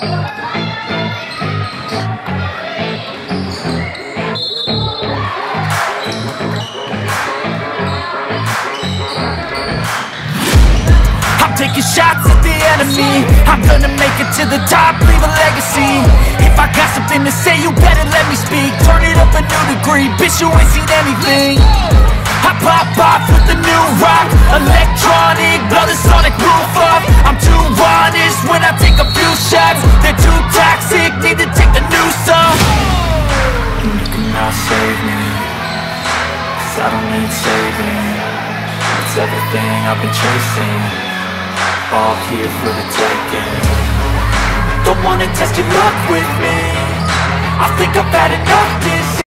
I'm taking shots at the enemy. I'm gonna make it to the top, leave a legacy. If I got something to say, you better let me speak. Turn it up a new degree, bitch you ain't seen anything. I pop off with the new rock Electronic, blow the sonic roof off. I'm too honest when I take a I don't need saving. It's everything I've been chasing. All here for the taking. Don't wanna test your luck with me. I think I've had enough